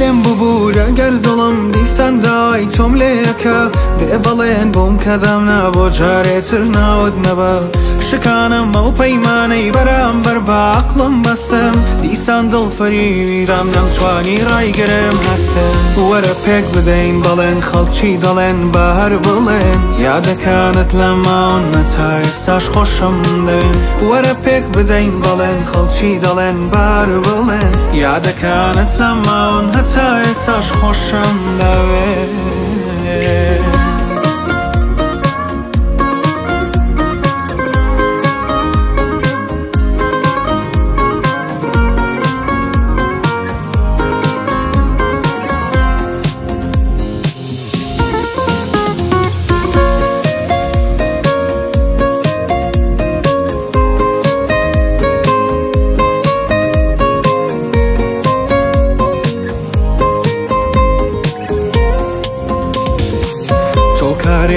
لێم ببوورە گەر دڵم دیسان داوای تۆم لێەکە بێ بەڵێن بۆم کەدام نابۆ جارێتر ناوت نەبە شکانم ئەو پەیمانەی بەرام بەرباقڵم بەستم دیسان دڵفەری ویرام نەمتوانی ڕایگەرم هەستم. وەرە پێک بدەین بەڵێن خەڵکی دەڵێن بە هەر بڵێن یادەکانت لە ماون نەتایستاش خۆشم دێن وەرە پێک بدەین بەڵێن خەڵکی دەڵێن بار بڵێن یادەکانت لە ماون هەتایستاش خۆشم دەوێن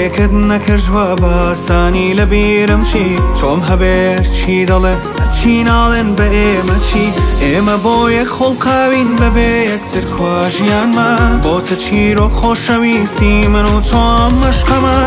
سەیرێکرد نەکردوە باسانی لە بیرم چی تۆم هەبێ چی دەڵێ چی ناڵێن بە ئێمە چی ئێمە بۆ یەک خۆڵقاوین بەبێ یەکتر کواژیانمە بۆتە چیرۆک خۆشەویستی من و تۆم مشقەمە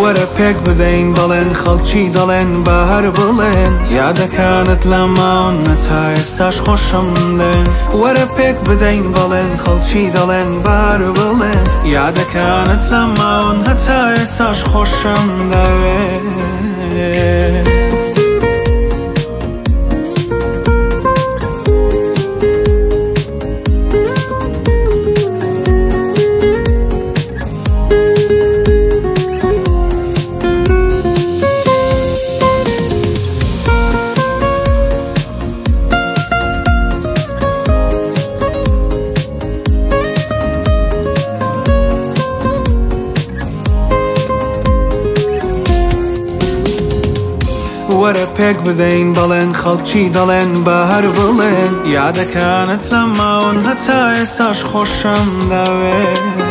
وەرە پێک بدەین بەڵێن خەڵکی دەڵێن بە هەر بڵێن یادەکانت لە ماون نەتا ئێستاش خۆشم دێن وەرە پێک بدەین بەڵێن خەڵکی دەڵێن بار بڵێن یادەکانت لە ماون هەتا ئێستاش خۆشم دەوێن وەرە پێک بدەین بەڵێن خەڵکی دەڵێن بە هەر بڵێن یادەکانت لە ماون هەتا ئێساش خۆشم داوێن.